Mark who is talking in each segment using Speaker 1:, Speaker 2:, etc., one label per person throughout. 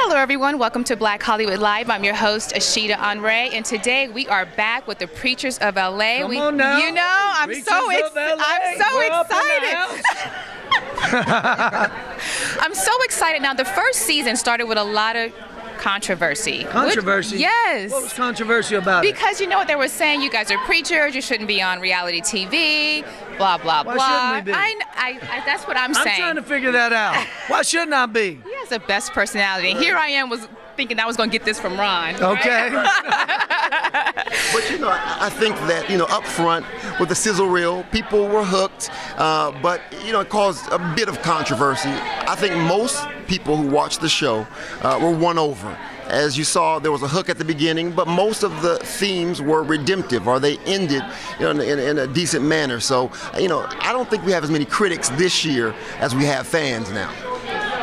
Speaker 1: Hello, everyone. Welcome to Black Hollywood Live. I'm your host, Ashida Onrae, and today we are back with the Preachers of LA.
Speaker 2: Come
Speaker 1: we,
Speaker 2: on now.
Speaker 1: You know, I'm
Speaker 2: Preachers
Speaker 1: so
Speaker 2: LA.
Speaker 1: I'm so
Speaker 2: We're up in the
Speaker 1: excited. I'm so excited. Now, the first season started with a lot of controversy.
Speaker 2: Controversy?
Speaker 1: Which- yes.
Speaker 2: What was controversial about it?
Speaker 1: Because you know what they were saying, you guys are preachers, you shouldn't be on reality TV, blah blah
Speaker 2: Why
Speaker 1: blah.
Speaker 2: shouldn't we be?
Speaker 1: I, I, I, that's what I'm, saying.
Speaker 2: I'm trying to figure that out. Why shouldn't I be?
Speaker 1: He has the best personality. Here I am was thinking I was going to get this from Ron. right?
Speaker 2: Okay.
Speaker 3: But you know, I, I think that you know, up front with the sizzle reel, people were hooked. Uh, but you know, it caused a bit of controversy. I think most people who watched the show uh, were won over. As you saw, there was a hook at the beginning, but most of the themes were redemptive, or they ended you know, in, in, in a decent manner. So, you know, I don't think we have as many critics this year as we have fans now.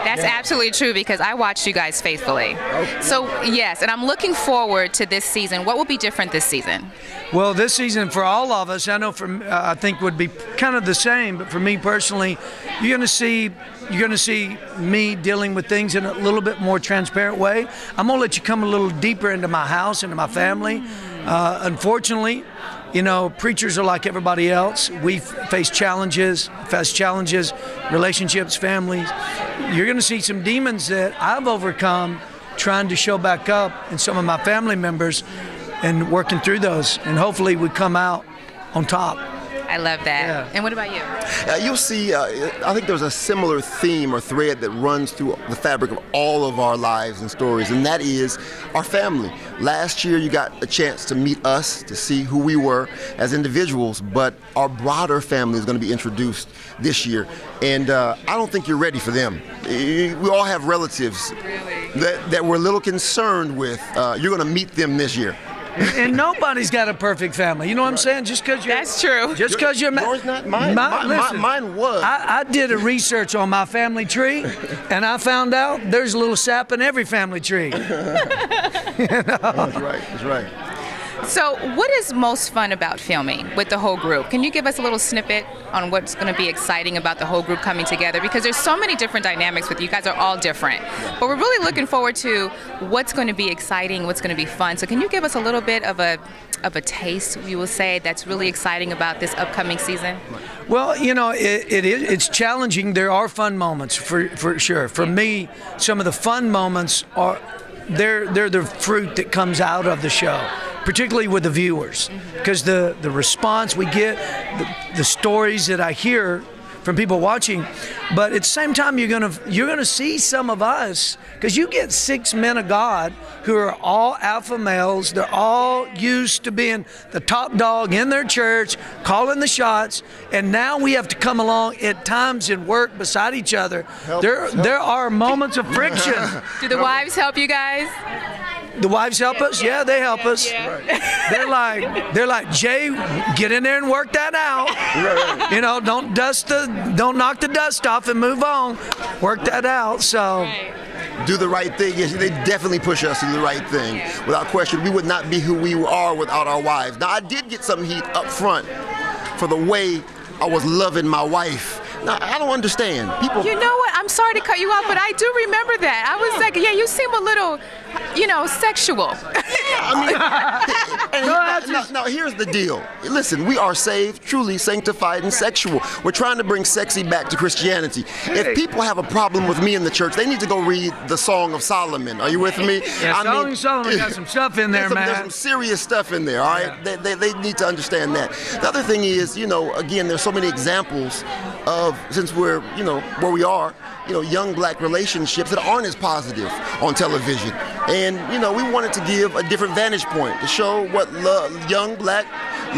Speaker 1: That's absolutely true because I watched you guys faithfully. So, yes, and I'm looking forward to this season. What will be different this season?
Speaker 2: Well, this season for all of us, I know for uh, I think would be kind of the same, but for me personally, you're going to see you're going to see me dealing with things in a little bit more transparent way. I'm going to let you come a little deeper into my house, into my family. Uh, unfortunately, you know, preachers are like everybody else. We f- face challenges, face challenges, relationships, families. You're going to see some demons that I've overcome trying to show back up in some of my family members and working through those. And hopefully we come out on top.
Speaker 1: I love that.
Speaker 2: Yeah.
Speaker 1: And what about you?
Speaker 3: Uh, you'll see, uh, I think there's a similar theme or thread that runs through the fabric of all of our lives and stories, and that is our family. Last year, you got a chance to meet us, to see who we were as individuals, but our broader family is going to be introduced this year, and uh, I don't think you're ready for them. We all have relatives that, that we're a little concerned with. Uh, you're going to meet them this year.
Speaker 2: And nobody's got a perfect family. You know what I'm saying? Just because you're
Speaker 1: That's true.
Speaker 2: Just because you're ma-
Speaker 3: Yours not mine.
Speaker 2: My-
Speaker 3: Mi- mi-
Speaker 2: listen,
Speaker 3: mine was.
Speaker 2: I, I did a research on my family tree, and I found out there's a little sap in every family tree.
Speaker 3: That's right. That's right.
Speaker 1: So, what is most fun about filming with the whole group? Can you give us a little snippet on what's going to be exciting about the whole group coming together? Because there's so many different dynamics with you. You guys are all different. But we're really looking forward to what's going to be exciting, what's going to be fun. So, can you give us a little bit of a of a taste, you will say, that's really exciting about this upcoming season?
Speaker 2: Well, you know, it, it is. It's challenging. There are fun moments for for sure. For me, some of the fun moments are they're they're the fruit that comes out of the show, particularly with the viewers, mm-hmm. because the the response we get, the, the stories that I hear from people watching, but at the same time you're gonna you're gonna see some of us because you get six men of God who are all alpha males. They're all used to being the top dog in their church, calling the shots, and now we have to come along at times and work beside each other. there there are moments of friction.
Speaker 1: Do the wives help you guys?
Speaker 2: The wives help us. Yeah, they help us. They're like they're like Jay, get in there and work that out. You know, don't dust the don't knock the dust off and move on. Work that out. So
Speaker 3: do the right thing. Yes, they definitely push us to do the right thing. Without question, we would not be who we are without our wives. Now, I did get some heat up front for the way I was loving my wife. Now, I don't understand. People.
Speaker 1: You know what? I'm sorry to cut you off, but I do remember that. I was like, yeah, you seem a little, you know, sexual.
Speaker 3: I mean, and now, now, here's the deal. Listen, we are saved, truly sanctified, and sexual. We're trying to bring sexy back to Christianity. If people have a problem with me in the church, they need to go read the Song of Solomon. Are you with me?
Speaker 2: yeah, Song of Solomon got some stuff in there,
Speaker 3: there's some,
Speaker 2: man.
Speaker 3: There's some serious stuff in there, all right? They, they, they need to understand that. The other thing is, you know, again, there's so many examples of, since we're, you know, where we are, you know, young black relationships that aren't as positive on television. And, you know, we wanted to give a different vantage point to show what love, young black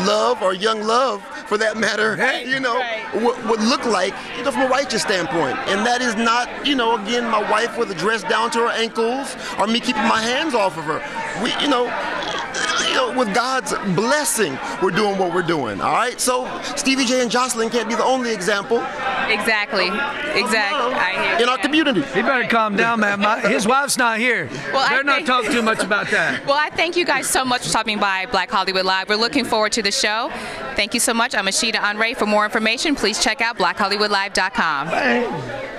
Speaker 3: love or young love, for that matter, you know, would, would look like, you know, from a righteous standpoint. And that is not, you know, again, my wife with a dress down to her ankles or me keeping my hands off of her. We, you know, you know, with God's blessing, we're doing what we're doing. All right. So Stevie J and Joseline can't be the only example
Speaker 1: exactly. Exactly. I hear
Speaker 3: in our community.
Speaker 2: He better calm down, man. My, his wife's not here.
Speaker 1: Well, I
Speaker 2: Better not
Speaker 1: think-
Speaker 2: talk too much about that.
Speaker 1: Well, I thank you guys so much for stopping by Black Hollywood Live. We're looking forward to the show. Thank you so much. I'm Ashida Onrae. For more information, please check out blackhollywoodlive.com.
Speaker 2: Hey.